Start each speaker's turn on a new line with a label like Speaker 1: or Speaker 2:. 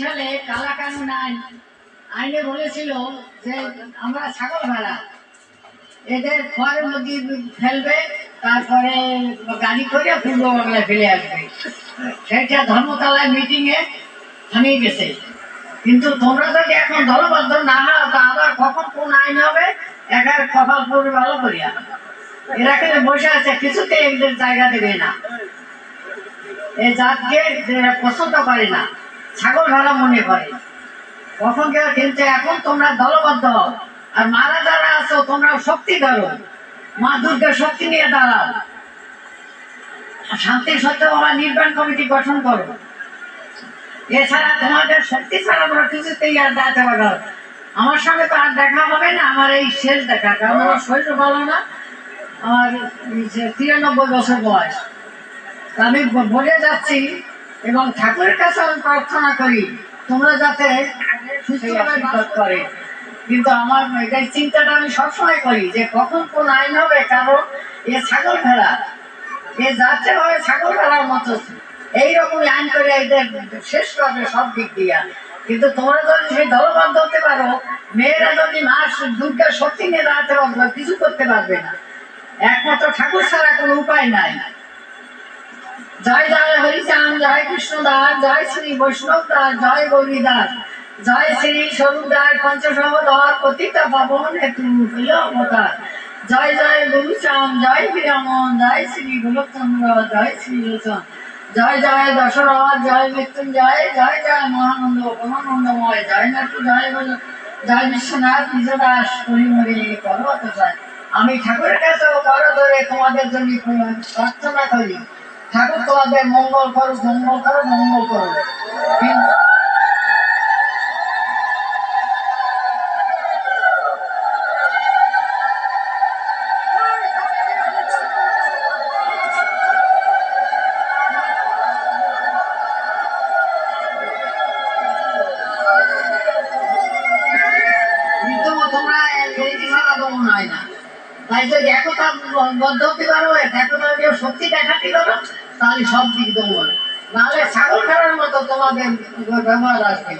Speaker 1: সালে আইন আইনে বলেছিল যে আমরা ছাগল ভাড়া। এদের ফেলবে, তারপরে গাড়ি করে পূর্ব বাংলায় ফেলে আসবে। সেটা ধর্মতলায় মিটিংয়ে থামিয়ে গেছে। কিন্তু তোমরা যদি এখন দলবদ্ধ না হও, তা আবার কখন কোন আইন হবে? পড়বে ভালো করিয়া। এরা বসে আছে কিছুতে এদের জায়গা দেবে না। এই জাতকে পছন্দ করে না, ছাগল ভাড়া মনে করে। কখন কেউ এখন তোমরা দলবদ্ধ হও, আর মারা যারা আছো তোমরা শক্তি ধরো। মা শক্তি নিয়ে দাঁড়াও। আর শান্তি সত্য বাবা নির্বাণ কমিটি গঠন করো। এছাড়া তোমাদের শক্তি ছাড়া আমরা কিছুতেই আর দেখা পাবো আমার সঙ্গে তো আর দেখা হবে না, আমার এই শেষ দেখা, কারণ আমার শরীর ভালো না, আমার তিরানব্বই বছর বয়স। আমি বলে যাচ্ছি, এবং ঠাকুরের কাছে আমি প্রার্থনা করি, তোমরা যাতে করে। কিন্তু আমার এটাই চিন্তাটা আমি সবসময় করি, যে কখন কোন আইন হবে, কারণ এ ছাগল ভেড়া। এ যাচ্ছে হবে ছাগল ভেড়ার মতো। এইরকম আইন করে এদের শেষ করবে সব দিক দিয়া। কিন্তু তোমরা যদি সেই দলবদ্ধ হতে পারো, মেয়েরা যদি মাস দুর্গা শক্তি নিয়ে দাঁড়াতে পারবে কিছু করতে পারবে না। একমাত্র ঠাকুর ছাড়া কোনো উপায় নাই। জয় জয় হরিচাঁদ, জয় কৃষ্ণ দাস জয় শ্রী বৈষ্ণব দাস, জয় গৌরী দাস জয় শ্রী স্বরূপ দাস পঞ্চসহধর পতিতা পাবন হেতু অবতার। জয় জয় গুরুচাঁদ, জয় বিরামন জয় শ্রী গোলকচন্দ্র, জয় শ্রী লোচন জয় জয় দশরথ, জয় মৃত্যুঞ্জয়, জয় জয় মহানন্দ, পরমানন্দময়, জয় নাটু জয় বল, জয় বিশ্বনাথ বিশ্বদাস হরিমরি পর্বত জয়। আমি ঠাকুরের কাছে কর ধরে তোমাদের জন্য প্রার্থনা করি। ঠাকুর তোমাদের মঙ্গল করো মঙ্গল করো মঙ্গল করো। তোমরা এই দমন হয় না। তাই যদি একতা বদ্ধ হতে পারো একতা কেউ শক্তি দেখাতে পারো তাহলে সব দিক দমন নাহলে ছাগল খেলার মতো তোমাদের ব্যবহার আসবে।